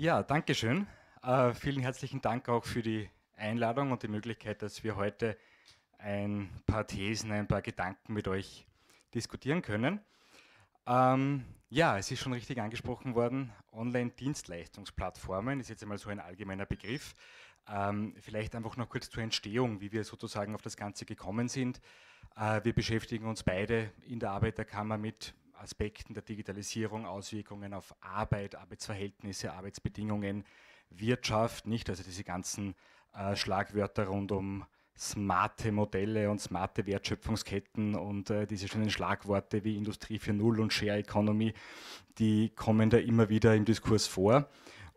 Ja, danke schön. Äh, vielen herzlichen Dank auch für die Einladung und die Möglichkeit, dass wir heute ein paar Thesen, ein paar Gedanken mit euch diskutieren können. Ähm, ja, es ist schon richtig angesprochen worden, Online-Dienstleistungsplattformen ist jetzt einmal so ein allgemeiner Begriff. Ähm, vielleicht einfach noch kurz zur Entstehung, wie wir sozusagen auf das Ganze gekommen sind. Äh, wir beschäftigen uns beide in der Arbeiterkammer mit Aspekten der Digitalisierung, Auswirkungen auf Arbeit, Arbeitsverhältnisse, Arbeitsbedingungen, Wirtschaft, nicht? Also diese ganzen äh, Schlagwörter rund um smarte Modelle und smarte Wertschöpfungsketten und äh, diese schönen Schlagworte wie Industrie 4.0 und Share Economy, die kommen da immer wieder im Diskurs vor.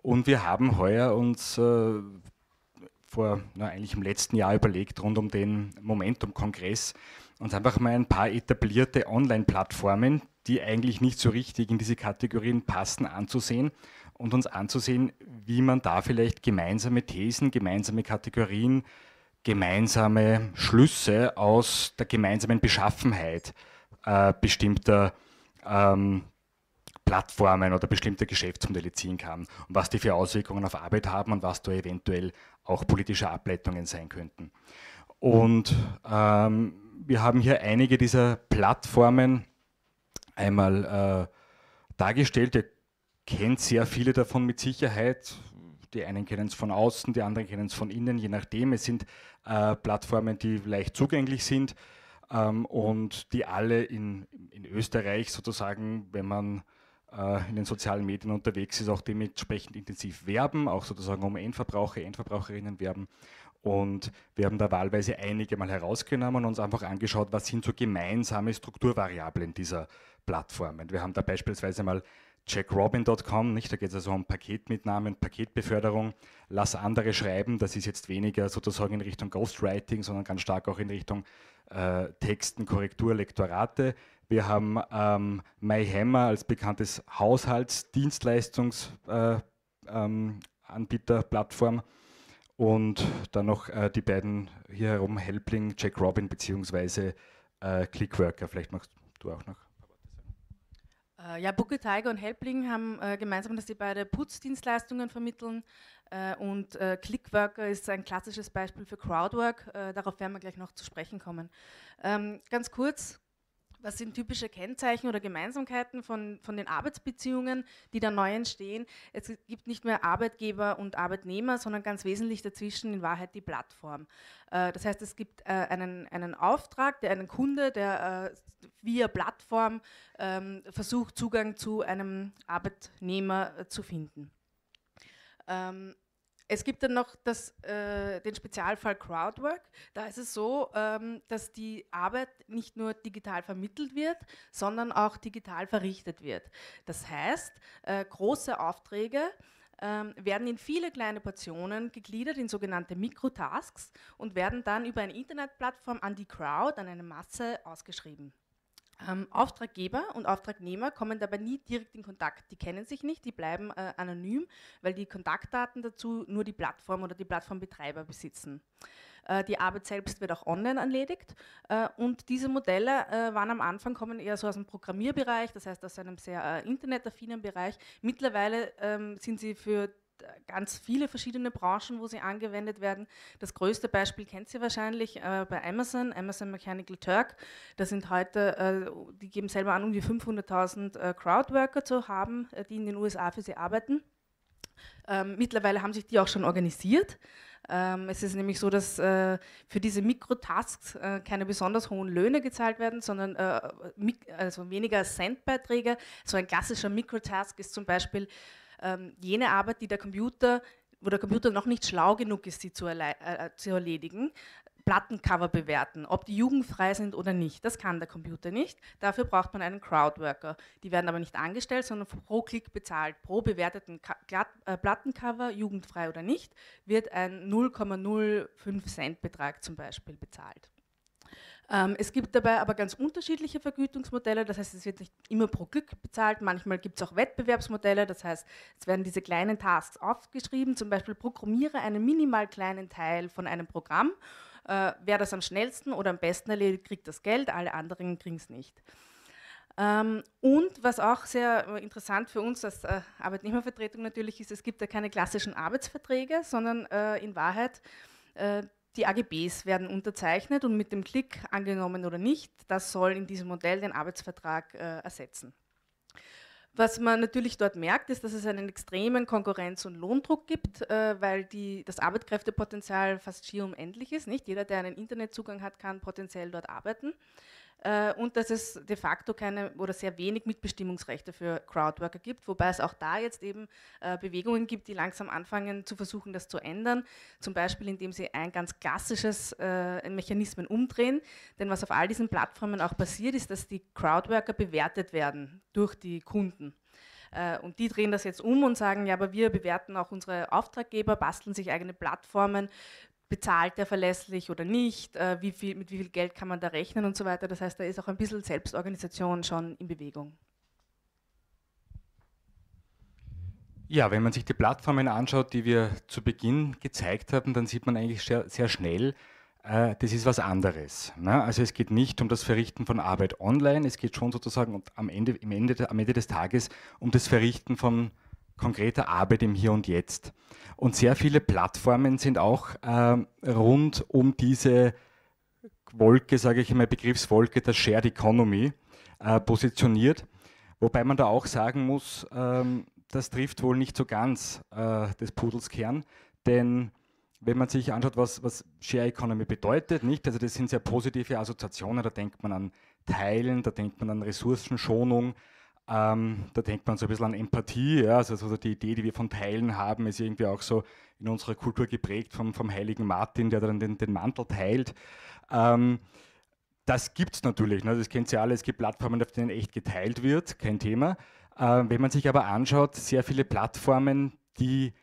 Und wir haben heuer uns äh, vor, na, eigentlich im letzten Jahr überlegt, rund um den Momentum-Kongress, uns einfach mal ein paar etablierte Online-Plattformen, die eigentlich nicht so richtig in diese Kategorien passen, anzusehen und uns anzusehen, wie man da vielleicht gemeinsame Thesen, gemeinsame Kategorien, gemeinsame Schlüsse aus der gemeinsamen Beschaffenheit äh, bestimmter ähm, Plattformen oder bestimmter Geschäftsmodelle ziehen kann und was die für Auswirkungen auf Arbeit haben und was da eventuell auch politische Ableitungen sein könnten. Und ähm, wir haben hier einige dieser Plattformen einmal äh, dargestellt. Ihr kennt sehr viele davon mit Sicherheit. Die einen kennen es von außen, die anderen kennen es von innen, je nachdem. Es sind äh, Plattformen, die leicht zugänglich sind ähm, und die alle in, in Österreich sozusagen, wenn man äh, in den sozialen Medien unterwegs ist, auch dementsprechend intensiv werben, auch sozusagen um Endverbraucher, Endverbraucherinnen werben. Und wir haben da wahlweise einige mal herausgenommen und uns einfach angeschaut, was sind so gemeinsame Strukturvariablen dieser Plattformen. Wir haben da beispielsweise mal jackrobin.com? Da geht es also um Paketmitnahmen, Paketbeförderung. Lass andere schreiben, das ist jetzt weniger sozusagen in Richtung Ghostwriting, sondern ganz stark auch in Richtung äh, Texten, Korrektur, Lektorate. Wir haben ähm, MyHammer als bekanntes Haushaltsdienstleistungsanbieter, äh, ähm, und dann noch äh, die beiden hier herum, Helpling, Jack Robin bzw. Äh, Clickworker. Vielleicht machst du auch noch. Äh, ja, Booker Tiger und Helpling haben äh, gemeinsam, dass sie beide Putzdienstleistungen vermitteln äh, und äh, Clickworker ist ein klassisches Beispiel für Crowdwork. Äh, darauf werden wir gleich noch zu sprechen kommen. Ähm, ganz kurz, was sind typische Kennzeichen oder Gemeinsamkeiten von, von den Arbeitsbeziehungen, die da neu entstehen? Es gibt nicht mehr Arbeitgeber und Arbeitnehmer, sondern ganz wesentlich dazwischen in Wahrheit die Plattform. Äh, das heißt, es gibt äh, einen, einen Auftrag, der einen Kunde, der äh, via Plattform ähm, versucht, Zugang zu einem Arbeitnehmer zu finden. Ähm, es gibt dann noch das, äh, den Spezialfall Crowdwork. Da ist es so, ähm, dass die Arbeit nicht nur digital vermittelt wird, sondern auch digital verrichtet wird. Das heißt, äh, große Aufträge ähm, werden in viele kleine Portionen gegliedert in sogenannte Mikrotasks und werden dann über eine Internetplattform an die Crowd, an eine Masse ausgeschrieben. Ähm, Auftraggeber und Auftragnehmer kommen dabei nie direkt in Kontakt. Die kennen sich nicht, die bleiben äh, anonym, weil die Kontaktdaten dazu nur die Plattform oder die Plattformbetreiber besitzen. Äh, die Arbeit selbst wird auch online erledigt äh, und diese Modelle äh, waren am Anfang kommen eher so aus dem Programmierbereich, das heißt aus einem sehr äh, internetaffinen Bereich. Mittlerweile ähm, sind sie für ganz viele verschiedene Branchen, wo sie angewendet werden. Das größte Beispiel kennt Sie wahrscheinlich äh, bei Amazon, Amazon Mechanical Turk. Das sind heute, äh, die geben selber an, um die 500.000 äh, Crowdworker zu haben, äh, die in den USA für sie arbeiten. Ähm, mittlerweile haben sich die auch schon organisiert. Ähm, es ist nämlich so, dass äh, für diese Mikrotasks äh, keine besonders hohen Löhne gezahlt werden, sondern äh, also weniger Centbeiträge. So ein klassischer Mikrotask ist zum Beispiel ähm, jene Arbeit, die der Computer, wo der Computer noch nicht schlau genug ist, sie zu, äh, zu erledigen, Plattencover bewerten, ob die jugendfrei sind oder nicht. Das kann der Computer nicht. Dafür braucht man einen Crowdworker. Die werden aber nicht angestellt, sondern pro Klick bezahlt. Pro bewerteten Ka äh, Plattencover, jugendfrei oder nicht, wird ein 0,05 Cent Betrag zum Beispiel bezahlt. Ähm, es gibt dabei aber ganz unterschiedliche Vergütungsmodelle, das heißt, es wird nicht immer pro Glück bezahlt, manchmal gibt es auch Wettbewerbsmodelle, das heißt, es werden diese kleinen Tasks aufgeschrieben, zum Beispiel programmiere einen minimal kleinen Teil von einem Programm, äh, wer das am schnellsten oder am besten erledigt, kriegt das Geld, alle anderen kriegen es nicht. Ähm, und was auch sehr äh, interessant für uns als äh, Arbeitnehmervertretung natürlich ist, es gibt ja keine klassischen Arbeitsverträge, sondern in Wahrheit die AGBs werden unterzeichnet und mit dem Klick angenommen oder nicht, das soll in diesem Modell den Arbeitsvertrag äh, ersetzen. Was man natürlich dort merkt, ist, dass es einen extremen Konkurrenz- und Lohndruck gibt, äh, weil die, das Arbeitskräftepotenzial fast schier unendlich ist. Nicht jeder, der einen Internetzugang hat, kann potenziell dort arbeiten. Äh, und dass es de facto keine oder sehr wenig Mitbestimmungsrechte für Crowdworker gibt, wobei es auch da jetzt eben äh, Bewegungen gibt, die langsam anfangen zu versuchen, das zu ändern, zum Beispiel indem sie ein ganz klassisches äh, Mechanismen umdrehen, denn was auf all diesen Plattformen auch passiert, ist, dass die Crowdworker bewertet werden durch die Kunden. Und die drehen das jetzt um und sagen, ja, aber wir bewerten auch unsere Auftraggeber, basteln sich eigene Plattformen, bezahlt er verlässlich oder nicht, äh, wie viel, mit wie viel Geld kann man da rechnen und so weiter. Das heißt, da ist auch ein bisschen Selbstorganisation schon in Bewegung. Ja, wenn man sich die Plattformen anschaut, die wir zu Beginn gezeigt haben, dann sieht man eigentlich sehr, sehr schnell, äh, das ist was anderes. Ne? Also es geht nicht um das Verrichten von Arbeit online, es geht schon sozusagen am Ende, Ende, am Ende des Tages um das Verrichten von konkreter Arbeit im Hier und Jetzt. Und sehr viele Plattformen sind auch äh, rund um diese Wolke, sage ich immer, Begriffswolke der Shared Economy äh, positioniert. Wobei man da auch sagen muss, ähm, das trifft wohl nicht so ganz äh, des Pudels Kern, denn wenn man sich anschaut, was, was Share Economy bedeutet, nicht? Also das sind sehr positive Assoziationen, da denkt man an Teilen, da denkt man an Ressourcenschonung, ähm, da denkt man so ein bisschen an Empathie, ja, also so die Idee, die wir von Teilen haben, ist irgendwie auch so in unserer Kultur geprägt vom, vom heiligen Martin, der dann den, den Mantel teilt. Ähm, das gibt es natürlich, ne? das kennt ihr alle, es gibt Plattformen, auf denen echt geteilt wird, kein Thema. Ähm, wenn man sich aber anschaut, sehr viele Plattformen, die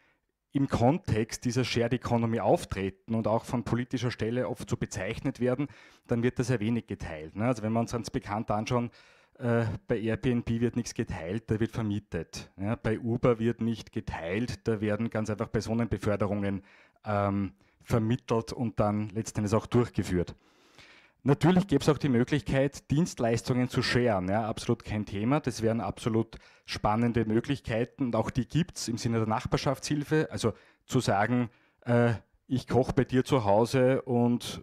im Kontext dieser Shared Economy auftreten und auch von politischer Stelle oft so bezeichnet werden, dann wird das sehr wenig geteilt. Ne? Also wenn wir uns ganz bekannt anschauen, äh, bei Airbnb wird nichts geteilt, da wird vermietet. Ja, bei Uber wird nicht geteilt, da werden ganz einfach Personenbeförderungen ähm, vermittelt und dann letztendlich auch durchgeführt. Natürlich gäbe es auch die Möglichkeit, Dienstleistungen zu sharen. Ja, absolut kein Thema. Das wären absolut spannende Möglichkeiten und auch die gibt es im Sinne der Nachbarschaftshilfe. Also zu sagen, äh, ich koche bei dir zu Hause und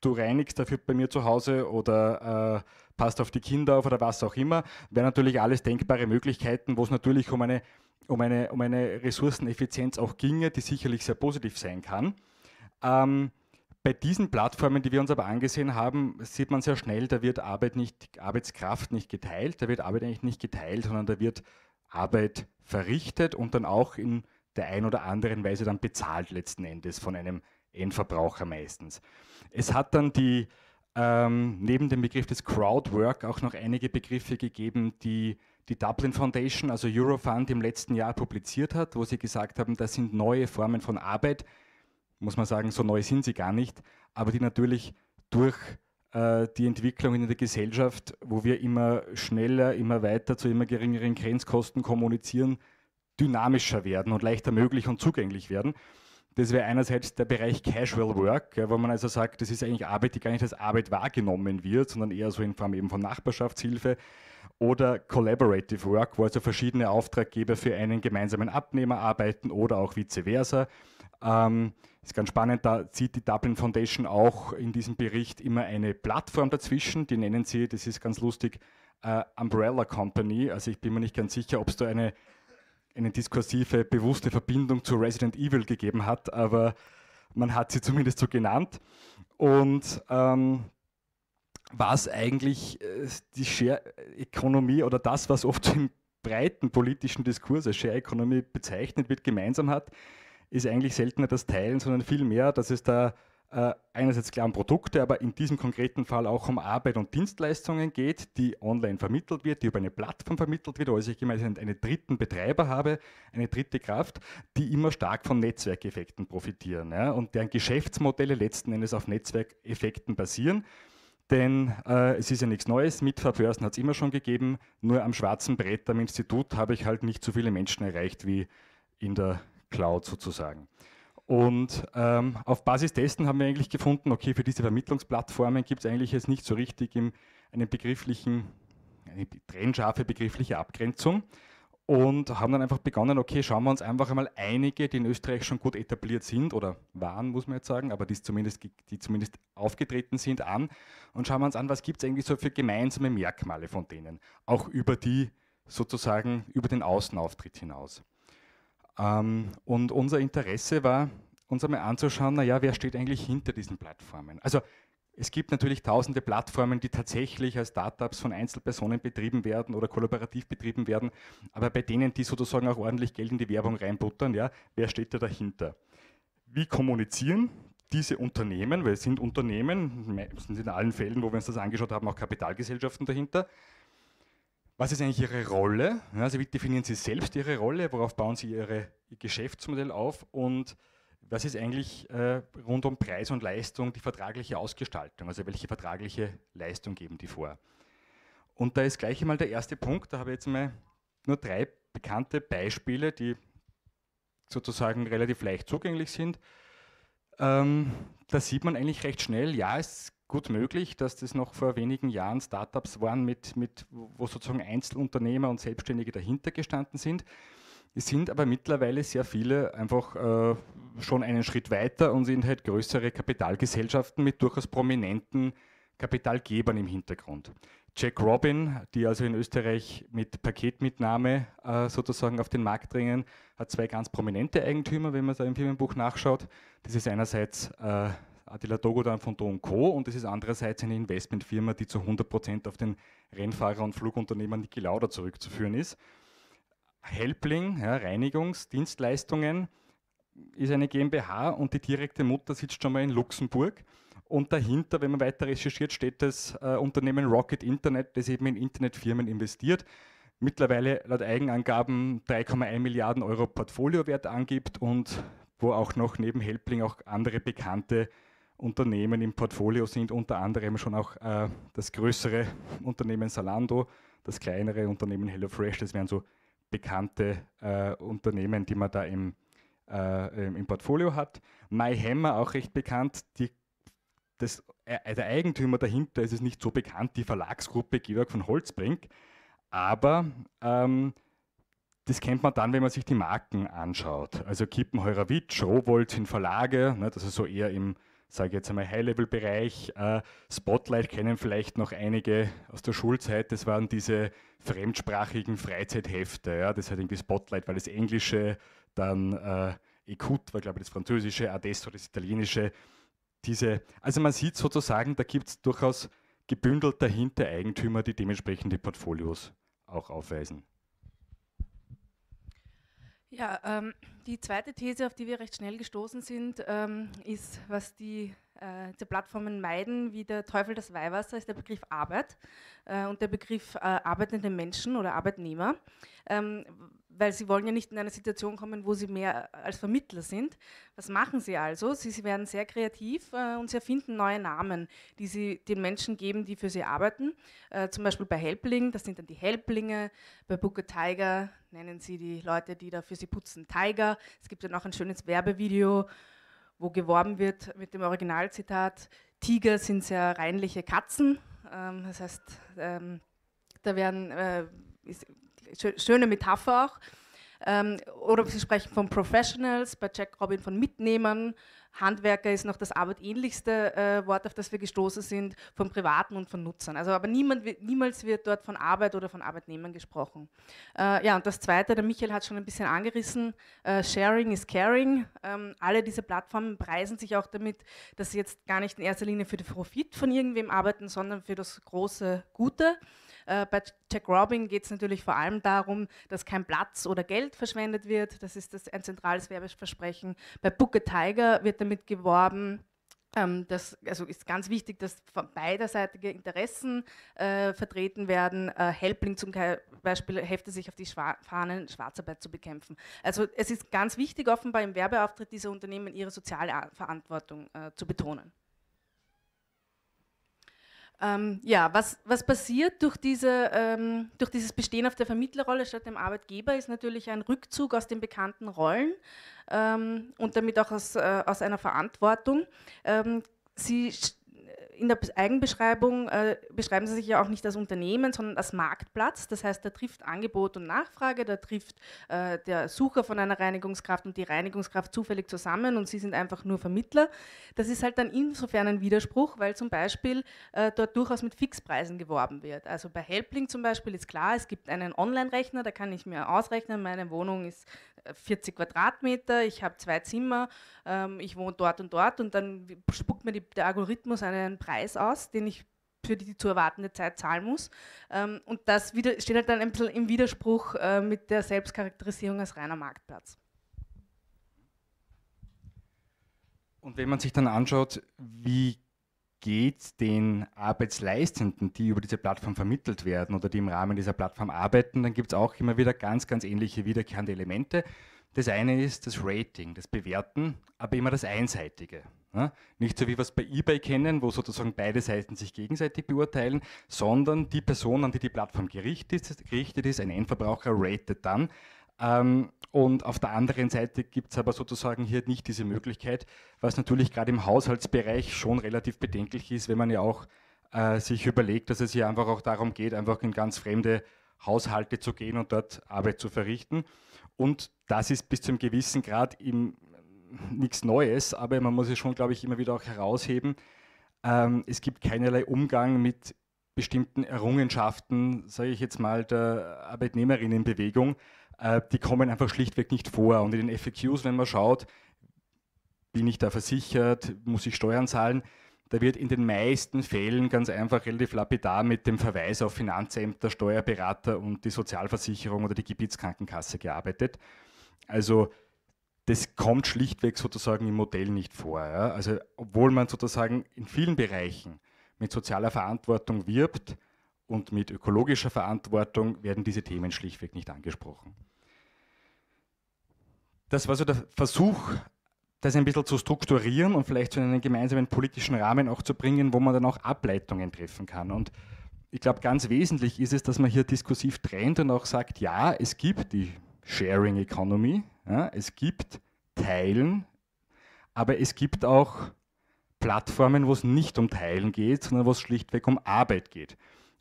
du reinigst dafür bei mir zu Hause oder äh, passt auf die Kinder auf oder was auch immer, wären natürlich alles denkbare Möglichkeiten, wo es natürlich um eine, um, eine, um eine Ressourceneffizienz auch ginge, die sicherlich sehr positiv sein kann. Ähm, bei diesen Plattformen, die wir uns aber angesehen haben, sieht man sehr schnell, da wird Arbeit nicht, Arbeitskraft nicht geteilt, da wird Arbeit eigentlich nicht geteilt, sondern da wird Arbeit verrichtet und dann auch in der ein oder anderen Weise dann bezahlt letzten Endes von einem Endverbraucher meistens. Es hat dann die ähm, neben dem Begriff des Crowdwork auch noch einige Begriffe gegeben, die die Dublin Foundation, also Eurofund, im letzten Jahr publiziert hat, wo sie gesagt haben, das sind neue Formen von Arbeit. Muss man sagen, so neu sind sie gar nicht, aber die natürlich durch äh, die Entwicklung in der Gesellschaft, wo wir immer schneller, immer weiter zu immer geringeren Grenzkosten kommunizieren, dynamischer werden und leichter möglich und zugänglich werden. Das wäre einerseits der Bereich Casual Work, wo man also sagt, das ist eigentlich Arbeit, die gar nicht als Arbeit wahrgenommen wird, sondern eher so in Form eben von Nachbarschaftshilfe. Oder Collaborative Work, wo also verschiedene Auftraggeber für einen gemeinsamen Abnehmer arbeiten oder auch vice versa. Ähm, ist ganz spannend, da sieht die Dublin Foundation auch in diesem Bericht immer eine Plattform dazwischen, die nennen sie, das ist ganz lustig, äh, Umbrella Company. Also ich bin mir nicht ganz sicher, ob es da eine eine diskursive, bewusste Verbindung zu Resident Evil gegeben hat, aber man hat sie zumindest so genannt. Und ähm, was eigentlich äh, die Share Economy oder das, was oft im breiten politischen Diskurs als Share Economy bezeichnet wird, gemeinsam hat, ist eigentlich seltener das Teilen, sondern vielmehr, dass es da äh, einerseits klar um Produkte, aber in diesem konkreten Fall auch um Arbeit und Dienstleistungen geht, die online vermittelt wird, die über eine Plattform vermittelt wird, also ich gemeinsam einen dritten Betreiber habe, eine dritte Kraft, die immer stark von Netzwerkeffekten profitieren ja, und deren Geschäftsmodelle letzten Endes auf Netzwerkeffekten basieren. Denn äh, es ist ja nichts Neues, Mitfahrbörsen hat es immer schon gegeben, nur am schwarzen Brett am Institut habe ich halt nicht so viele Menschen erreicht wie in der Cloud sozusagen. Und ähm, auf Basis dessen haben wir eigentlich gefunden, okay, für diese Vermittlungsplattformen gibt es eigentlich jetzt nicht so richtig im, einen begrifflichen eine trennscharfe begriffliche Abgrenzung. Und haben dann einfach begonnen, okay, schauen wir uns einfach einmal einige, die in Österreich schon gut etabliert sind oder waren, muss man jetzt sagen, aber die zumindest, die zumindest aufgetreten sind, an. Und schauen wir uns an, was gibt es eigentlich so für gemeinsame Merkmale von denen, auch über die sozusagen, über den Außenauftritt hinaus. Ähm, und unser Interesse war, uns einmal anzuschauen, naja, wer steht eigentlich hinter diesen Plattformen? Also es gibt natürlich tausende Plattformen, die tatsächlich als Startups von Einzelpersonen betrieben werden oder kollaborativ betrieben werden, aber bei denen, die sozusagen auch ordentlich Geld in die Werbung reinbuttern, ja, wer steht da dahinter? Wie kommunizieren diese Unternehmen, weil es sind Unternehmen, sind in allen Fällen, wo wir uns das angeschaut haben, auch Kapitalgesellschaften dahinter. Was ist eigentlich Ihre Rolle? Also wie definieren Sie selbst Ihre Rolle? Worauf bauen Sie Ihr Geschäftsmodell auf? Und was ist eigentlich äh, rund um Preis und Leistung die vertragliche Ausgestaltung? Also welche vertragliche Leistung geben die vor? Und da ist gleich einmal der erste Punkt, da habe ich jetzt mal nur drei bekannte Beispiele, die sozusagen relativ leicht zugänglich sind. Ähm, da sieht man eigentlich recht schnell, ja, es gut möglich, dass das noch vor wenigen Jahren Startups waren, mit, mit, wo sozusagen Einzelunternehmer und Selbstständige dahinter gestanden sind. Es sind aber mittlerweile sehr viele einfach äh, schon einen Schritt weiter und sind halt größere Kapitalgesellschaften mit durchaus prominenten Kapitalgebern im Hintergrund. Jack Robin, die also in Österreich mit Paketmitnahme äh, sozusagen auf den Markt dringen, hat zwei ganz prominente Eigentümer, wenn man da im Firmenbuch nachschaut. Das ist einerseits äh, Attila Dogodan von Do Co. und das ist andererseits eine Investmentfirma, die zu 100% auf den Rennfahrer und Flugunternehmer Niki Lauda zurückzuführen ist. Helpling, ja, Reinigungsdienstleistungen, ist eine GmbH und die direkte Mutter sitzt schon mal in Luxemburg. Und dahinter, wenn man weiter recherchiert, steht das äh, Unternehmen Rocket Internet, das eben in Internetfirmen investiert. Mittlerweile laut Eigenangaben 3,1 Milliarden Euro Portfoliowert angibt und wo auch noch neben Helpling auch andere bekannte Unternehmen im Portfolio sind, unter anderem schon auch äh, das größere Unternehmen Salando, das kleinere Unternehmen HelloFresh, das wären so bekannte äh, Unternehmen, die man da im, äh, im Portfolio hat. MyHammer, auch recht bekannt, die, das, äh, der Eigentümer dahinter ist es nicht so bekannt, die Verlagsgruppe Georg von Holzbrink, aber ähm, das kennt man dann, wenn man sich die Marken anschaut. Also Kippenheurer-Witsch, Rowold sind Verlage, ne, das ist so eher im sage ich jetzt einmal High-Level-Bereich. Äh, Spotlight kennen vielleicht noch einige aus der Schulzeit. Das waren diese fremdsprachigen Freizeithefte. Ja? Das hat irgendwie Spotlight, weil das Englische, dann äh, Écoute war, glaube ich, das Französische, Adesso das Italienische. Diese, also man sieht sozusagen, da gibt es durchaus gebündelt dahinter Eigentümer, die dementsprechend die Portfolios auch aufweisen. Ja, ähm, die zweite These, auf die wir recht schnell gestoßen sind, ähm, ist, was die, äh, die Plattformen meiden, wie der Teufel das Weihwasser, ist der Begriff Arbeit äh, und der Begriff äh, arbeitende Menschen oder Arbeitnehmer. Ähm, weil sie wollen ja nicht in eine Situation kommen, wo sie mehr als Vermittler sind. Was machen sie also? Sie, sie werden sehr kreativ äh, und sie erfinden neue Namen, die sie den Menschen geben, die für sie arbeiten. Äh, zum Beispiel bei Helpling, das sind dann die Helplinge. Bei Booker Tiger nennen sie die Leute, die da für sie putzen, Tiger. Es gibt dann auch ein schönes Werbevideo, wo geworben wird mit dem Originalzitat, Tiger sind sehr reinliche Katzen. Ähm, das heißt, ähm, da werden äh, ist, schöne Metapher auch. Ähm, oder Sie sprechen von Professionals, bei Jack Robin von Mitnehmern. Handwerker ist noch das arbeitsähnlichste äh, Wort, auf das wir gestoßen sind, von Privaten und von Nutzern. Also aber niemand, niemals wird dort von Arbeit oder von Arbeitnehmern gesprochen. Äh, ja, und das Zweite, der Michael hat schon ein bisschen angerissen, äh, Sharing is Caring. Ähm, alle diese Plattformen preisen sich auch damit, dass sie jetzt gar nicht in erster Linie für den Profit von irgendwem arbeiten, sondern für das große Gute. Äh, bei Jack Robin geht es natürlich vor allem darum, dass kein Platz oder Geld verschwendet wird. Das ist das, ein zentrales Werbeversprechen. Bei Booker Tiger wird damit geworben, ähm, das also ist ganz wichtig, dass beiderseitige Interessen äh, vertreten werden. Äh, Helpling zum Beispiel heftet sich auf die Schwa Fahnen, Schwarzarbeit zu bekämpfen. Also es ist ganz wichtig, offenbar im Werbeauftritt dieser Unternehmen ihre soziale Verantwortung äh, zu betonen. Ähm, ja, was, was passiert durch, diese, ähm, durch dieses Bestehen auf der Vermittlerrolle statt dem Arbeitgeber, ist natürlich ein Rückzug aus den bekannten Rollen ähm, und damit auch aus, äh, aus einer Verantwortung. Ähm, sie in der Eigenbeschreibung äh, beschreiben Sie sich ja auch nicht als Unternehmen, sondern als Marktplatz. Das heißt, da trifft Angebot und Nachfrage, da trifft äh, der Sucher von einer Reinigungskraft und die Reinigungskraft zufällig zusammen und Sie sind einfach nur Vermittler. Das ist halt dann insofern ein Widerspruch, weil zum Beispiel äh, dort durchaus mit Fixpreisen geworben wird. Also bei Helpling zum Beispiel ist klar, es gibt einen Online-Rechner, da kann ich mir ausrechnen, meine Wohnung ist 40 Quadratmeter, ich habe zwei Zimmer, ähm, ich wohne dort und dort und dann spuckt mir die, der Algorithmus einen Preis aus, den ich für die zu erwartende Zeit zahlen muss. Ähm, und das steht halt dann ein bisschen im Widerspruch äh, mit der Selbstcharakterisierung als reiner Marktplatz. Und wenn man sich dann anschaut, wie geht den Arbeitsleistenden, die über diese Plattform vermittelt werden oder die im Rahmen dieser Plattform arbeiten, dann gibt es auch immer wieder ganz, ganz ähnliche wiederkehrende Elemente. Das eine ist das Rating, das Bewerten, aber immer das Einseitige. Nicht so wie wir es bei eBay kennen, wo sozusagen beide Seiten sich gegenseitig beurteilen, sondern die Person, an die die Plattform gerichtet ist, ein Endverbraucher, ratet dann. Ähm, und auf der anderen Seite gibt es aber sozusagen hier nicht diese Möglichkeit, was natürlich gerade im Haushaltsbereich schon relativ bedenklich ist, wenn man ja auch äh, sich überlegt, dass es hier einfach auch darum geht, einfach in ganz fremde Haushalte zu gehen und dort Arbeit zu verrichten. Und das ist bis zu einem gewissen Grad nichts Neues, aber man muss es schon, glaube ich, immer wieder auch herausheben. Ähm, es gibt keinerlei Umgang mit bestimmten Errungenschaften, sage ich jetzt mal, der Arbeitnehmerinnenbewegung. Äh, die kommen einfach schlichtweg nicht vor. Und in den FAQs, wenn man schaut, bin ich da versichert, muss ich Steuern zahlen, da wird in den meisten Fällen ganz einfach relativ lapidar mit dem Verweis auf Finanzämter, Steuerberater und die Sozialversicherung oder die Gebietskrankenkasse gearbeitet. Also das kommt schlichtweg sozusagen im Modell nicht vor. Ja? Also obwohl man sozusagen in vielen Bereichen mit sozialer Verantwortung wirbt und mit ökologischer Verantwortung, werden diese Themen schlichtweg nicht angesprochen. Das war so der Versuch, das ein bisschen zu strukturieren und vielleicht zu einem gemeinsamen politischen Rahmen auch zu bringen, wo man dann auch Ableitungen treffen kann. Und ich glaube, ganz wesentlich ist es, dass man hier diskursiv trennt und auch sagt, ja, es gibt die Sharing Economy, ja, es gibt Teilen, aber es gibt auch Plattformen, wo es nicht um Teilen geht, sondern wo es schlichtweg um Arbeit geht.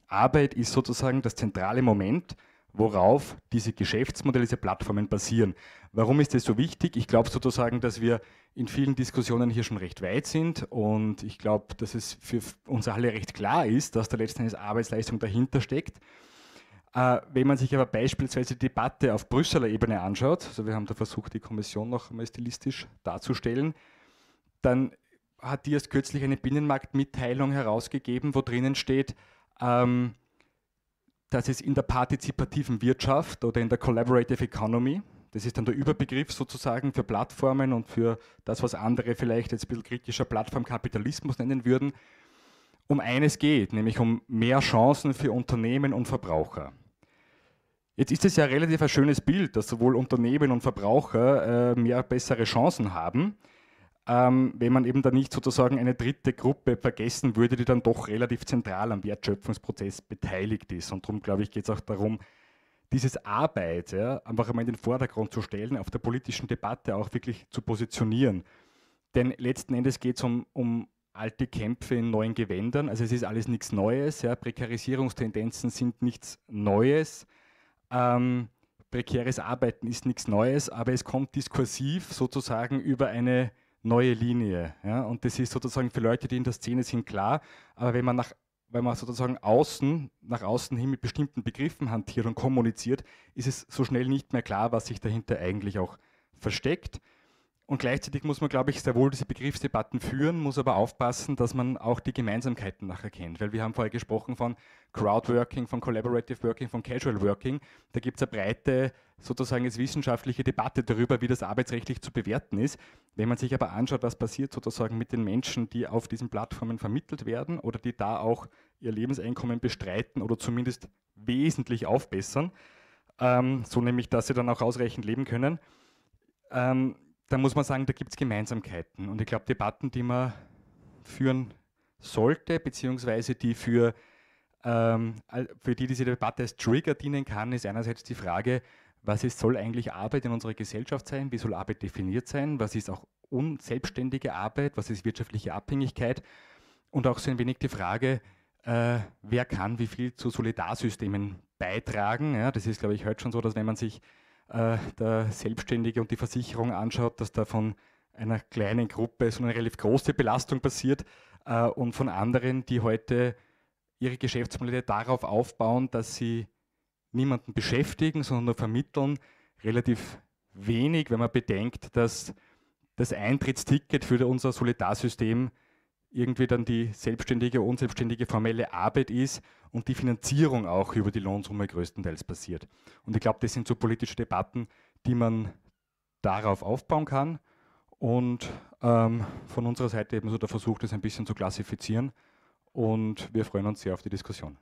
Arbeit ist sozusagen das zentrale Moment, worauf diese Geschäftsmodelle, diese Plattformen basieren. Warum ist das so wichtig? Ich glaube sozusagen, dass wir in vielen Diskussionen hier schon recht weit sind und ich glaube, dass es für uns alle recht klar ist, dass da letztendlich Arbeitsleistung dahinter steckt. Äh, wenn man sich aber beispielsweise die Debatte auf Brüsseler Ebene anschaut, also wir haben da versucht, die Kommission noch einmal stilistisch darzustellen, dann hat die erst kürzlich eine Binnenmarktmitteilung herausgegeben, wo drinnen steht, ähm, dass es in der partizipativen Wirtschaft oder in der Collaborative Economy, das ist dann der Überbegriff sozusagen für Plattformen und für das, was andere vielleicht jetzt ein bisschen kritischer Plattformkapitalismus nennen würden, um eines geht, nämlich um mehr Chancen für Unternehmen und Verbraucher. Jetzt ist es ja relativ ein schönes Bild, dass sowohl Unternehmen und Verbraucher äh, mehr bessere Chancen haben ähm, wenn man eben da nicht sozusagen eine dritte Gruppe vergessen würde, die dann doch relativ zentral am Wertschöpfungsprozess beteiligt ist. Und darum, glaube ich, geht es auch darum, dieses Arbeit ja, einfach einmal in den Vordergrund zu stellen, auf der politischen Debatte auch wirklich zu positionieren. Denn letzten Endes geht es um, um alte Kämpfe in neuen Gewändern. Also es ist alles nichts Neues. Ja. Prekarisierungstendenzen sind nichts Neues. Ähm, prekäres Arbeiten ist nichts Neues, aber es kommt diskursiv sozusagen über eine neue Linie. Ja? Und das ist sozusagen für Leute, die in der Szene sind, klar. Aber wenn man nach wenn man sozusagen außen, nach außen hin mit bestimmten Begriffen hantiert und kommuniziert, ist es so schnell nicht mehr klar, was sich dahinter eigentlich auch versteckt. Und gleichzeitig muss man, glaube ich, sehr wohl diese Begriffsdebatten führen, muss aber aufpassen, dass man auch die Gemeinsamkeiten nachher kennt. Weil wir haben vorher gesprochen von Crowdworking, von Collaborative Working, von Casual Working. Da gibt es eine breite, sozusagen jetzt wissenschaftliche Debatte darüber, wie das arbeitsrechtlich zu bewerten ist. Wenn man sich aber anschaut, was passiert sozusagen mit den Menschen, die auf diesen Plattformen vermittelt werden oder die da auch ihr Lebenseinkommen bestreiten oder zumindest wesentlich aufbessern, ähm, so nämlich, dass sie dann auch ausreichend leben können, ähm, da muss man sagen, da gibt es Gemeinsamkeiten. Und ich glaube, Debatten, die man führen sollte, beziehungsweise die für, für die diese Debatte als Trigger dienen kann, ist einerseits die Frage, was ist, soll eigentlich Arbeit in unserer Gesellschaft sein? Wie soll Arbeit definiert sein? Was ist auch unselbstständige Arbeit? Was ist wirtschaftliche Abhängigkeit? und auch so ein wenig die Frage, äh, wer kann wie viel zu Solidarsystemen beitragen. Ja, das ist, glaube ich, heute schon so, dass wenn man sich äh, der Selbstständige und die Versicherung anschaut, dass da von einer kleinen Gruppe so eine relativ große Belastung passiert äh, und von anderen, die heute ihre Geschäftsmodelle darauf aufbauen, dass sie niemanden beschäftigen, sondern nur vermitteln, relativ wenig, wenn man bedenkt, dass das Eintrittsticket für unser Solidarsystem irgendwie dann die selbstständige, unselbstständige formelle Arbeit ist und die Finanzierung auch über die Lohnsumme größtenteils passiert. Und ich glaube, das sind so politische Debatten, die man darauf aufbauen kann. Und ähm, von unserer Seite eben so der Versuch, das ein bisschen zu klassifizieren. Und wir freuen uns sehr auf die Diskussion.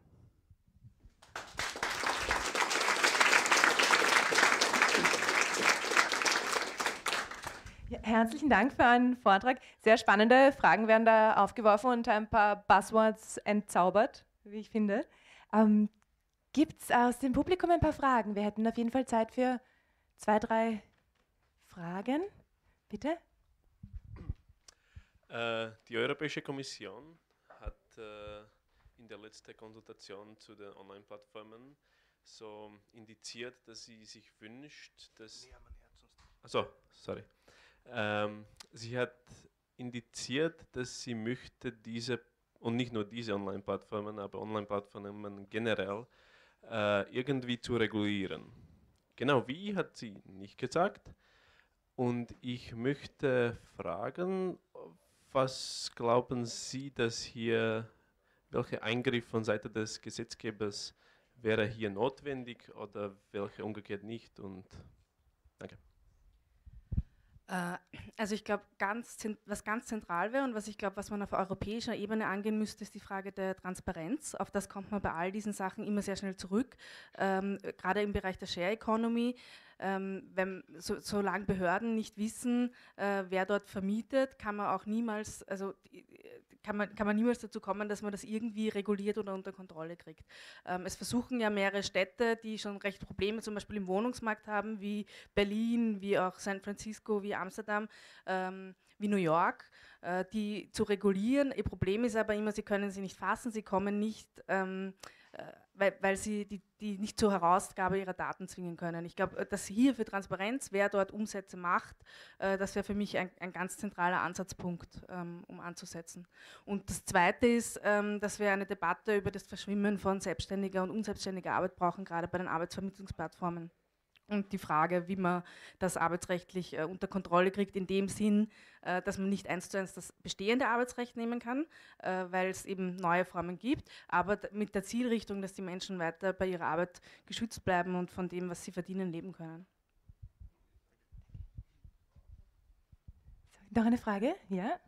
herzlichen Dank für einen Vortrag. Sehr spannende Fragen werden da aufgeworfen und ein paar Buzzwords entzaubert, wie ich finde. Ähm, Gibt es aus dem Publikum ein paar Fragen? Wir hätten auf jeden Fall Zeit für zwei, drei Fragen. Bitte. Äh, die Europäische Kommission hat äh, in der letzten Konsultation zu den Online-Plattformen so indiziert, dass sie sich wünscht, dass. Achso, sorry. Ähm, sie hat indiziert, dass sie möchte diese, und nicht nur diese Online-Plattformen, aber Online-Plattformen generell, äh, irgendwie zu regulieren. Genau wie hat sie nicht gesagt. Und ich möchte fragen, was glauben Sie, dass hier, welcher Eingriff von Seite des Gesetzgebers wäre hier notwendig oder welche umgekehrt nicht? Und danke. Äh, also ich glaube, was ganz zentral wäre und was ich glaube, was man auf europäischer Ebene angehen müsste, ist die Frage der Transparenz. Auf das kommt man bei all diesen Sachen immer sehr schnell zurück. Ähm, gerade im Bereich der Share Economy ähm, wenn, so, solange Behörden nicht wissen, äh, wer dort vermietet, kann man auch niemals, also kann man, kann man niemals dazu kommen, dass man das irgendwie reguliert oder unter Kontrolle kriegt. Ähm, es versuchen ja mehrere Städte, die schon recht Probleme zum Beispiel im Wohnungsmarkt haben, wie Berlin, wie auch San Francisco, wie Amsterdam, ähm, wie New York, äh, die zu regulieren. Ihr Problem ist aber immer, sie können sie nicht fassen, sie kommen nicht ähm, äh, weil, weil sie die, die nicht zur Herausgabe ihrer Daten zwingen können. Ich glaube, dass hier für Transparenz, wer dort Umsätze macht, äh, das wäre für mich ein, ein, ganz zentraler Ansatzpunkt, ähm, um anzusetzen. Und das Zweite ist, ähm, dass wir eine Debatte über das Verschwimmen von selbstständiger und unselbstständiger Arbeit brauchen, gerade bei den Arbeitsvermittlungsplattformen und die Frage, wie man das arbeitsrechtlich äh, unter Kontrolle kriegt, in dem Sinn, äh, dass man nicht eins zu eins das bestehende Arbeitsrecht nehmen kann, äh, weil es eben neue Formen gibt, aber mit der Zielrichtung, dass die Menschen weiter bei ihrer Arbeit geschützt bleiben und von dem, was sie verdienen, leben können. Noch eine Frage? Ja.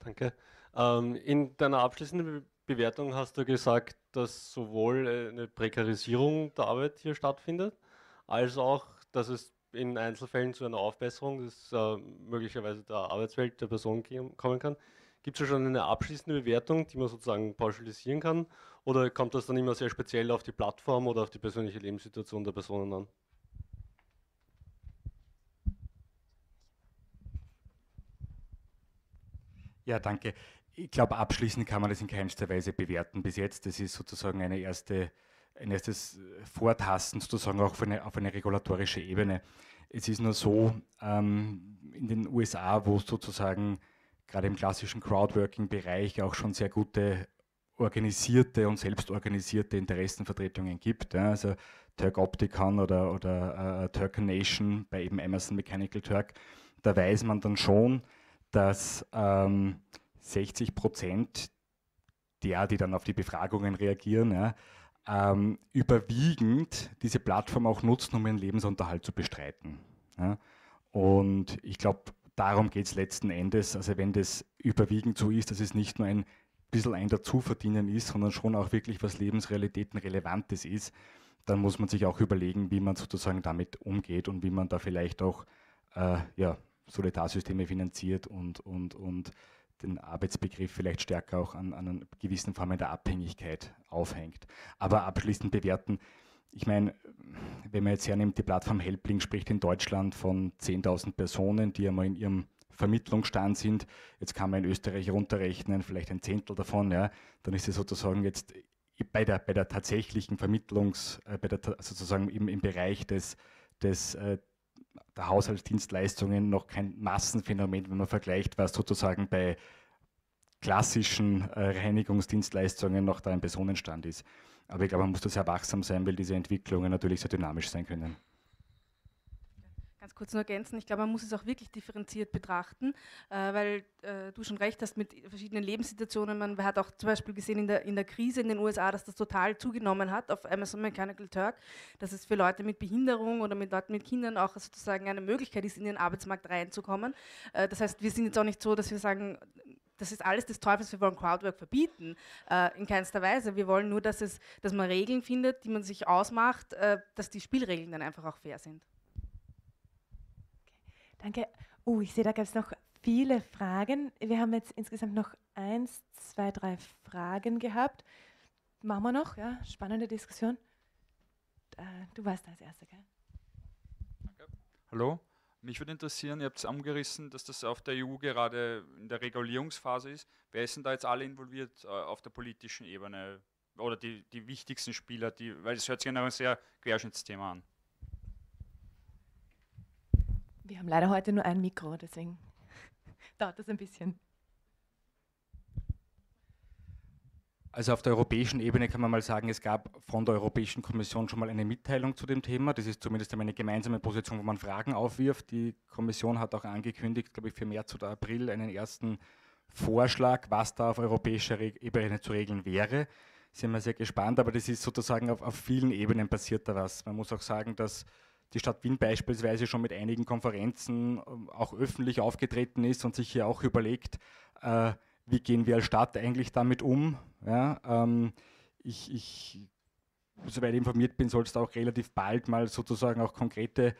Danke. Ähm, in deiner abschließenden Bewertung hast du gesagt, dass sowohl eine Prekarisierung der Arbeit hier stattfindet, als auch, dass es in Einzelfällen zu einer Aufbesserung des äh, möglicherweise der Arbeitswelt der Person kommen kann. Gibt es schon eine abschließende Bewertung, die man sozusagen pauschalisieren kann? Oder kommt das dann immer sehr speziell auf die Plattform oder auf die persönliche Lebenssituation der Personen an? Ja, danke ich glaube, abschließend kann man das in keinster Weise bewerten bis jetzt. Das ist sozusagen eine erste, ein erstes Vortasten sozusagen auch auf eine, auf eine regulatorische Ebene. Es ist nur so, ähm, in den USA, wo es sozusagen gerade im klassischen Crowdworking-Bereich auch schon sehr gute organisierte und selbstorganisierte Interessenvertretungen gibt. Ja, also Turk Opticon oder, oder uh, Turk Nation bei eben Amazon Mechanical Turk, da weiß man dann schon, dass ähm, 60 Prozent der, die dann auf die Befragungen reagieren, ja, ähm, überwiegend diese Plattform auch nutzen, um ihren Lebensunterhalt zu bestreiten. Ja. Und ich glaube, darum geht es letzten Endes. Also wenn das überwiegend so ist, dass es nicht nur ein bisschen ein Dazuverdienen ist, sondern schon auch wirklich was Lebensrealitäten Relevantes ist, dann muss man sich auch überlegen, wie man sozusagen damit umgeht und wie man da vielleicht auch äh, ja, Solidarsysteme finanziert und, und, und den Arbeitsbegriff vielleicht stärker auch an, an gewissen Formen der Abhängigkeit aufhängt. Aber abschließend bewerten, ich meine, wenn man jetzt hernimmt, die Plattform Helpling spricht in Deutschland von 10.000 Personen, die einmal in ihrem Vermittlungsstand sind. Jetzt kann man in Österreich runterrechnen, vielleicht ein Zehntel davon, ja, dann ist es sozusagen jetzt bei der, bei der tatsächlichen Vermittlungs, äh, bei der, sozusagen im, im Bereich des, des, äh, der Haushaltsdienstleistungen noch kein Massenphänomen, wenn man vergleicht, was sozusagen bei klassischen äh, Reinigungsdienstleistungen noch da ein Personenstand ist. Aber ich glaube, man muss da sehr wachsam sein, weil diese Entwicklungen natürlich sehr dynamisch sein können ganz kurz nur ergänzen, ich glaube, man muss es auch wirklich differenziert betrachten, äh, weil äh, du schon recht hast mit verschiedenen Lebenssituationen. Man hat auch zum Beispiel gesehen in der, in der Krise in den USA, dass das total zugenommen hat auf Amazon Mechanical Turk, dass es für Leute mit Behinderung oder mit Leuten mit Kindern auch sozusagen eine Möglichkeit ist, in den Arbeitsmarkt reinzukommen. Äh, das heißt, wir sind jetzt auch nicht so, dass wir sagen, das ist alles des Teufels, wir wollen Crowdwork verbieten, äh, in keinster Weise. Wir wollen nur, dass, es, dass man Regeln findet, die man sich ausmacht, äh, dass die Spielregeln dann einfach auch fair sind. Danke. Oh, ich sehe, da gab es noch viele Fragen. Wir haben jetzt insgesamt noch eins, zwei, drei Fragen gehabt. Machen wir noch, ja? Spannende Diskussion. Du warst als Erster, gell? Danke. Hallo. Mich würde interessieren, ihr habt es angerissen, dass das auf der EU gerade in der Regulierungsphase ist. Wer ist denn da jetzt alle involviert äh, auf der politischen Ebene? Oder die, die wichtigsten Spieler, die, weil es hört sich nach einem sehr Querschnittsthema an. Wir haben leider heute nur ein Mikro, deswegen dauert das ein bisschen. Also auf der europäischen Ebene kann man mal sagen, es gab von der Europäischen Kommission schon mal eine Mitteilung zu dem Thema. Das ist zumindest eine gemeinsame Position, wo man Fragen aufwirft. Die Kommission hat auch angekündigt, glaube ich, für März oder April einen ersten Vorschlag, was da auf europäischer Ebene zu regeln wäre. Sind wir sehr gespannt, aber das ist sozusagen auf, auf vielen Ebenen passiert da was. Man muss auch sagen, dass die Stadt Wien beispielsweise schon mit einigen Konferenzen ähm, auch öffentlich aufgetreten ist und sich hier auch überlegt, äh, wie gehen wir als Stadt eigentlich damit um. Ja, ähm, ich, ich, soweit ich informiert bin, soll es da auch relativ bald mal sozusagen auch konkrete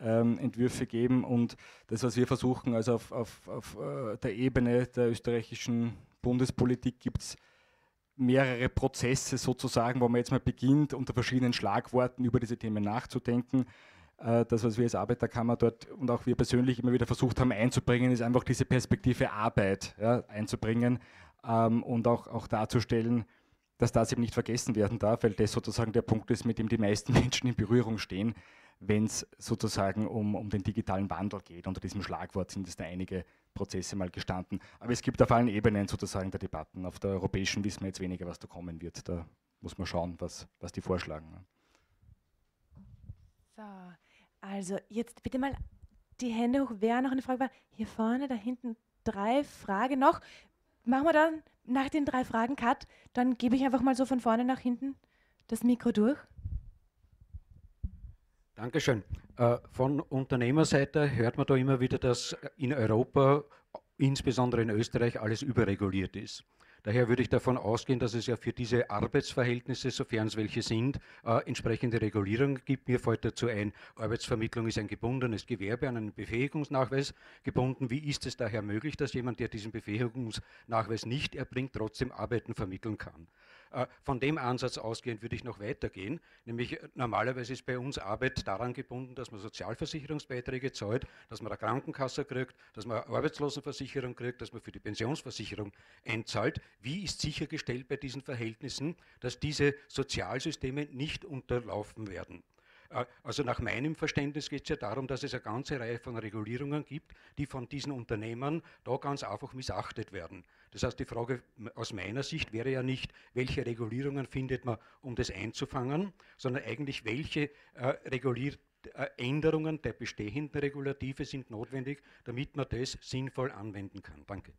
ähm, Entwürfe geben und das, was wir versuchen, also auf, auf, auf äh, der Ebene der österreichischen Bundespolitik gibt es mehrere Prozesse sozusagen, wo man jetzt mal beginnt, unter verschiedenen Schlagworten über diese Themen nachzudenken. Äh, das, was wir als Arbeiterkammer dort und auch wir persönlich immer wieder versucht haben einzubringen, ist einfach diese Perspektive Arbeit ja, einzubringen ähm, und auch, auch darzustellen, dass das eben nicht vergessen werden darf, weil das sozusagen der Punkt ist, mit dem die meisten Menschen in Berührung stehen, wenn es sozusagen um, um den digitalen Wandel geht. Unter diesem Schlagwort sind es da einige Prozesse mal gestanden. Aber es gibt auf allen Ebenen sozusagen der Debatten. Auf der europäischen wissen wir jetzt weniger, was da kommen wird. Da muss man schauen, was, was die vorschlagen. So, also jetzt bitte mal die Hände hoch. Wer noch eine Frage war? Hier vorne, da hinten drei Fragen noch. Machen wir dann nach den drei Fragen Cut. Dann gebe ich einfach mal so von vorne nach hinten das Mikro durch. Dankeschön. Äh, von Unternehmerseite hört man da immer wieder, dass in Europa, insbesondere in Österreich, alles überreguliert ist. Daher würde ich davon ausgehen, dass es ja für diese Arbeitsverhältnisse, sofern es welche sind, äh, entsprechende Regulierung gibt. Mir fällt dazu ein, Arbeitsvermittlung ist ein gebundenes Gewerbe an einen Befähigungsnachweis gebunden. Wie ist es daher möglich, dass jemand, der diesen Befähigungsnachweis nicht erbringt, trotzdem Arbeiten vermitteln kann? Äh, von dem Ansatz ausgehend würde ich noch weitergehen, nämlich äh, normalerweise ist bei uns Arbeit daran gebunden, dass man Sozialversicherungsbeiträge zahlt, dass man eine Krankenkasse kriegt, dass man Arbeitslosenversicherung kriegt, dass man für die Pensionsversicherung einzahlt. Wie ist sichergestellt bei diesen Verhältnissen, dass diese Sozialsysteme nicht unterlaufen werden? Äh, also nach meinem Verständnis geht es ja darum, dass es eine ganze Reihe von Regulierungen gibt, die von diesen Unternehmern da ganz einfach missachtet werden. Das heißt, die Frage aus meiner Sicht wäre ja nicht, welche Regulierungen findet man, um das einzufangen, sondern eigentlich, welche äh, Regulier äh, Änderungen der bestehenden Regulative sind notwendig, damit man das sinnvoll anwenden kann. Danke.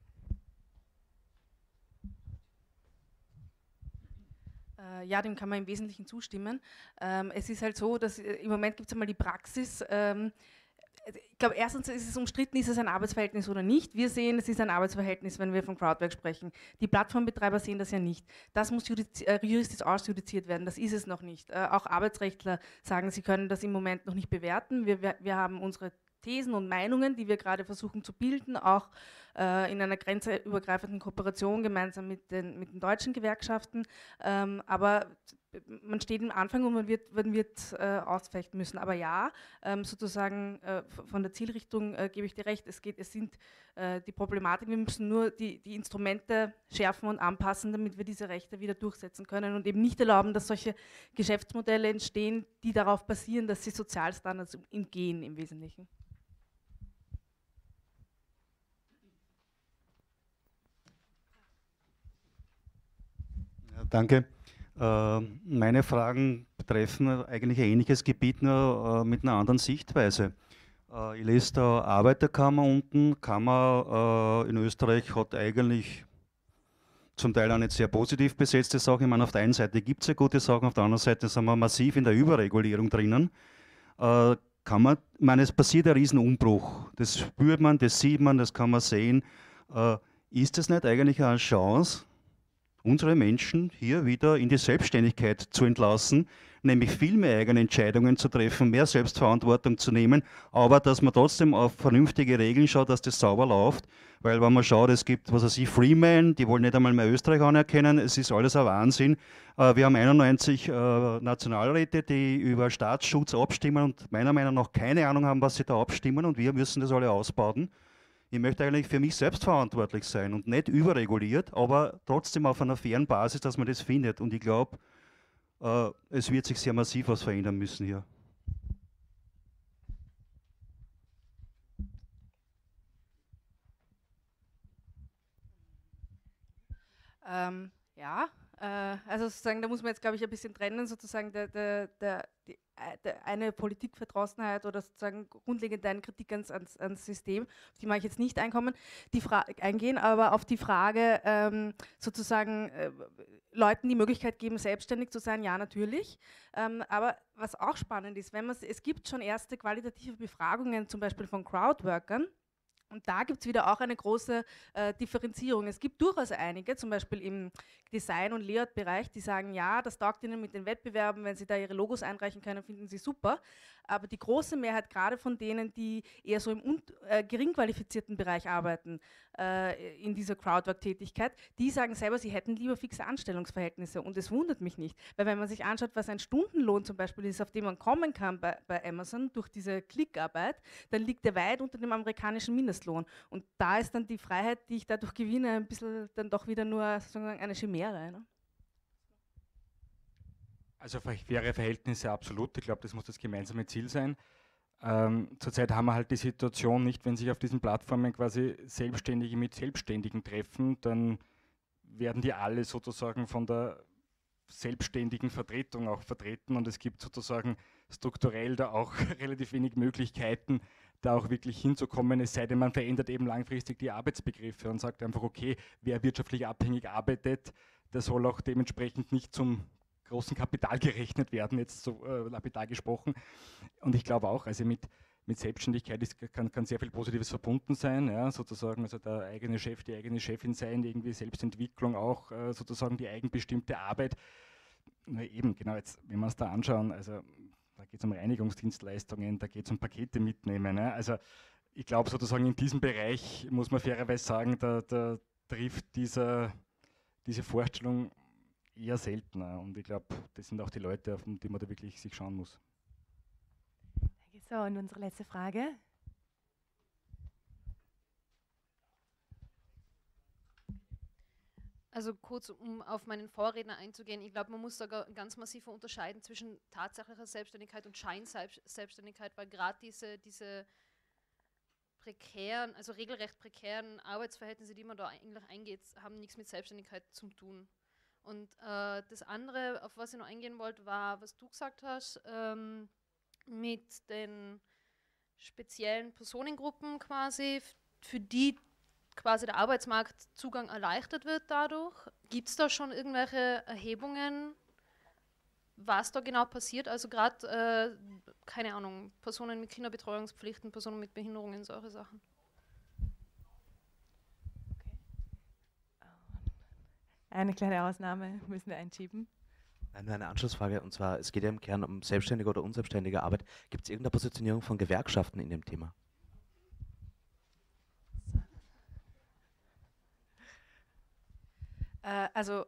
Ja, dem kann man im Wesentlichen zustimmen. Ähm, es ist halt so, dass äh, im Moment gibt es einmal die Praxis, ähm, ich glaube, erstens ist es umstritten, ist es ein Arbeitsverhältnis oder nicht. Wir sehen, es ist ein Arbeitsverhältnis, wenn wir von Crowdwork sprechen. Die Plattformbetreiber sehen das ja nicht. Das muss äh, juristisch ausjudiziert werden, das ist es noch nicht. Äh, auch Arbeitsrechtler sagen, sie können das im Moment noch nicht bewerten. Wir, wir haben unsere Thesen und Meinungen, die wir gerade versuchen zu bilden, auch äh, in einer grenzübergreifenden Kooperation gemeinsam mit den, mit den deutschen Gewerkschaften. Ähm, aber man steht am Anfang und man wird, man wird äh, ausfechten müssen. Aber ja, ähm, sozusagen äh, von der Zielrichtung äh, gebe ich dir recht, es, geht, es sind äh, die Problematik, wir müssen nur die, die Instrumente schärfen und anpassen, damit wir diese Rechte wieder durchsetzen können und eben nicht erlauben, dass solche Geschäftsmodelle entstehen, die darauf basieren, dass sie Sozialstandards umgehen im Wesentlichen. Danke. Äh, meine Fragen betreffen eigentlich ein ähnliches Gebiet, nur äh, mit einer anderen Sichtweise. Äh, ich lese da Arbeiterkammer unten. Kammer in Österreich hat eigentlich zum Teil auch nicht sehr positiv besetzte Sachen. Ich meine, auf der einen Seite gibt es ja gute Sachen, auf der anderen Seite sind wir massiv in der Überregulierung drinnen. kann man, ich meine, es passiert ein Riesenumbruch. Das spürt man, das sieht man, das kann man sehen. ist das nicht eigentlich eine Chance, unsere Menschen hier wieder in die Selbstständigkeit zu entlassen, nämlich viel mehr eigene Entscheidungen zu treffen, mehr Selbstverantwortung zu nehmen, aber dass man trotzdem auf vernünftige Regeln schaut, dass das sauber läuft. Weil wenn man schaut, es gibt, was weiß ich, Freeman, die wollen nicht einmal mehr Österreich anerkennen, es ist alles ein Wahnsinn. Äh, wir haben 91 äh, Nationalräte, die über Staatsschutz abstimmen und meiner Meinung nach keine Ahnung haben, was sie da abstimmen und wir müssen das alle ausbauen. Ich möchte eigentlich für mich selbst verantwortlich sein und nicht überreguliert, aber trotzdem auf einer fairen Basis, dass man das findet. Und ich glaube, äh, es wird sich sehr massiv was verändern müssen hier. Ähm, ja, also sozusagen, da muss man jetzt, glaube ich, ein bisschen trennen, sozusagen der, der, der, die, äh, eine Politikverdrossenheit oder sozusagen grundlegend eine Kritik ans, ans, ans, System, auf die mag ich jetzt nicht einkommen, die eingehen, aber auf die Frage ähm, sozusagen äh, Leuten die Möglichkeit geben, selbstständig zu sein, ja natürlich. Ähm, aber was auch spannend ist, wenn man es gibt schon erste qualitative Befragungen, zum Beispiel von Crowdworkern, und da gibt es wieder auch eine große äh, Differenzierung. Es gibt durchaus einige, zum Beispiel im Design- und Layout-Bereich, die sagen, ja, das taugt ihnen mit den Wettbewerben, wenn sie da ihre Logos einreichen können, finden sie super. Aber die große Mehrheit, gerade von denen, die eher so im äh, gering qualifizierten Bereich arbeiten, äh, in dieser Crowdwork-Tätigkeit, die sagen selber, sie hätten lieber fixe Anstellungsverhältnisse. Und es wundert mich nicht, weil wenn man sich anschaut, was ein Stundenlohn zum Beispiel ist, auf den man kommen kann bei, bei Amazon durch diese Klickarbeit, dann liegt er weit unter dem amerikanischen Mindestlohn. Und da ist dann die Freiheit, die ich dadurch gewinne, ein bisschen dann doch wieder nur sozusagen eine Chimäre. Ne? Also faire Verhältnisse absolut. Ich glaube, das muss das gemeinsame Ziel sein. Ähm, zurzeit haben wir halt die Situation nicht, wenn sich auf diesen Plattformen quasi Selbstständige mit Selbstständigen treffen, dann werden die alle sozusagen von der selbstständigen Vertretung auch vertreten und es gibt sozusagen strukturell da auch relativ wenig Möglichkeiten, da auch wirklich hinzukommen, es sei denn, man verändert eben langfristig die Arbeitsbegriffe und sagt einfach, okay, wer wirtschaftlich abhängig arbeitet, der soll auch dementsprechend nicht zum großen Kapital gerechnet werden, jetzt so äh, lapidar gesprochen. Und ich glaube auch, also mit, mit Selbstständigkeit ist, kann, kann, sehr viel Positives verbunden sein, ja, sozusagen, also der eigene Chef, die eigene Chefin sein, irgendwie Selbstentwicklung auch, äh, sozusagen die eigenbestimmte Arbeit. Na eben, genau, jetzt, wenn wir uns da anschauen, also da geht es um Reinigungsdienstleistungen, da geht es um Pakete mitnehmen. Ne? Also ich glaube sozusagen in diesem Bereich muss man fairerweise sagen, da, da trifft dieser, diese Vorstellung eher seltener. Und ich glaube, das sind auch die Leute, auf die man da wirklich sich schauen muss. So, und unsere letzte Frage. Also kurz, um auf meinen Vorredner einzugehen, ich glaube, man muss sogar ganz massiv unterscheiden zwischen tatsächlicher Selbstständigkeit und Scheinselbstständigkeit, weil gerade diese, diese prekären, also regelrecht prekären Arbeitsverhältnisse, die man da eigentlich eingeht, haben nichts mit Selbstständigkeit zu tun. Und äh, das andere, auf was ich noch eingehen wollte, war, was du gesagt hast, ähm, mit den speziellen Personengruppen quasi, für die quasi der Arbeitsmarktzugang erleichtert wird dadurch. Gibt es da schon irgendwelche Erhebungen, was da genau passiert? Also gerade, äh, keine Ahnung, Personen mit Kinderbetreuungspflichten, Personen mit Behinderungen, solche Sachen. Eine kleine Ausnahme müssen wir einschieben. Nur eine Anschlussfrage, und zwar, es geht ja im Kern um selbstständige oder unselbstständige Arbeit. Gibt es irgendeine Positionierung von Gewerkschaften in dem Thema? Äh, also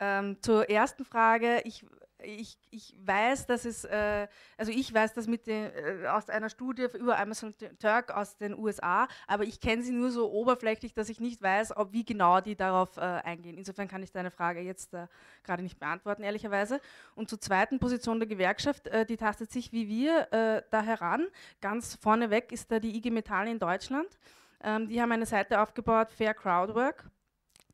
ähm, zur ersten Frage, ich ich, ich weiß, dass es, äh, also ich weiß das mit den, äh, aus einer Studie über Amazon Turk aus den USA, aber ich kenne sie nur so oberflächlich, dass ich nicht weiß, ob, wie genau die darauf äh, eingehen. Insofern kann ich deine Frage jetzt äh, gerade nicht beantworten, ehrlicherweise. Und zur zweiten Position der Gewerkschaft, äh, die tastet sich wie wir äh, da heran. Ganz vorneweg ist da die IG Metall in Deutschland. Ähm, die haben eine Seite aufgebaut, Fair Crowdwork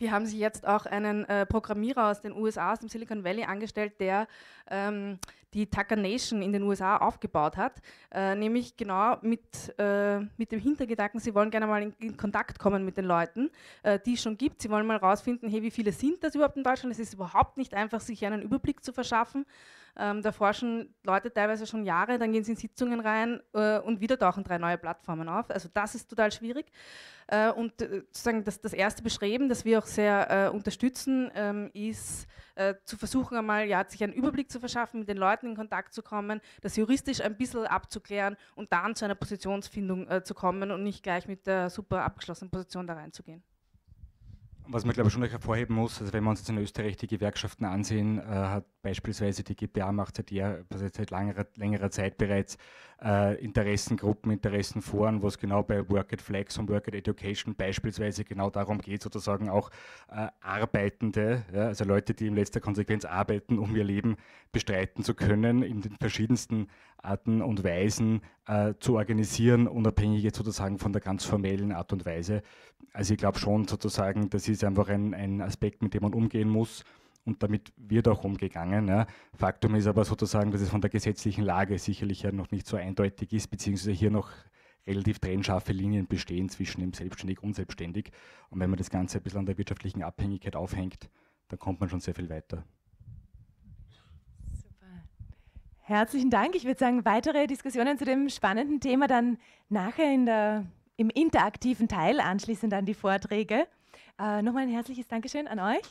die haben sich jetzt auch einen äh, Programmierer aus den USA, aus dem Silicon Valley angestellt, der ähm, die Tucker Nation in den USA aufgebaut hat, äh, nämlich genau mit, äh, mit dem Hintergedanken, sie wollen gerne mal in, in Kontakt kommen mit den Leuten, äh, die es schon gibt. Sie wollen mal herausfinden, hey, wie viele sind das überhaupt in Deutschland? Es ist überhaupt nicht einfach, sich einen Überblick zu verschaffen. Ähm, da forschen Leute teilweise schon Jahre, dann gehen sie in Sitzungen rein äh, und wieder tauchen drei neue Plattformen auf. Also das ist total schwierig. Äh, und äh, sozusagen das, das erste Bestreben, das wir auch sehr äh, unterstützen, ähm, ist äh, zu versuchen, einmal ja, sich einen Überblick zu verschaffen, mit den Leuten in Kontakt zu kommen, das juristisch ein bisschen abzuklären und dann zu einer Positionsfindung zu kommen und nicht gleich mit der super abgeschlossenen Position da reinzugehen. Was man glaube ich schon noch hervorheben muss, also wenn wir uns jetzt in Österreich die Gewerkschaften ansehen, äh, hat beispielsweise die GPA macht seit, Jahr, seit längerer, längerer Zeit bereits äh, Interessengruppen, Interessenforen, wo es genau bei Work at Flex und Work at Education beispielsweise genau darum geht, sozusagen auch äh, Arbeitende, ja, also Leute, die in letzter Konsequenz arbeiten, um ihr Leben bestreiten zu können, in den verschiedensten Arten und Weisen äh, zu organisieren, unabhängig jetzt sozusagen von der ganz formellen Art und Weise. Also ich glaube schon sozusagen, das ist einfach ein, ein Aspekt, mit dem man umgehen muss und damit wird auch umgegangen. Ja. Faktum ist aber sozusagen, dass es von der gesetzlichen Lage sicherlich ja noch nicht so eindeutig ist, beziehungsweise hier noch relativ trennscharfe Linien bestehen zwischen dem selbstständig und unselbstständig. Und wenn man das Ganze ein bisschen an der wirtschaftlichen Abhängigkeit aufhängt, dann kommt man schon sehr viel weiter. Super. Herzlichen Dank. Ich würde sagen, weitere Diskussionen zu dem spannenden Thema dann nachher in der, im interaktiven Teil, anschließend an die Vorträge. Äh, Nochmal ein herzliches Dankeschön an euch.